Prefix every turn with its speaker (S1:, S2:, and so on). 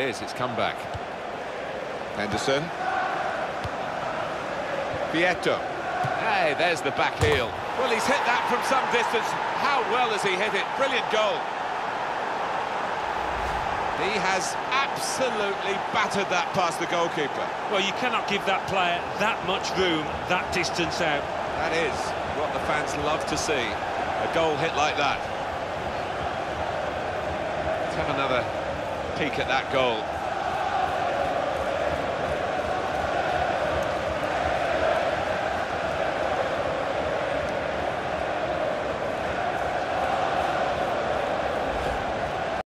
S1: it is, it's come back.
S2: Henderson. Vietto.
S1: Hey, there's the back heel. Well, he's hit that from some distance. How well has he hit it? Brilliant goal. He has absolutely battered that past the goalkeeper.
S3: Well, you cannot give that player that much room, that distance out.
S1: That is what the fans love to see. A goal hit like that. Let's have another peek at that goal.